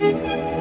Música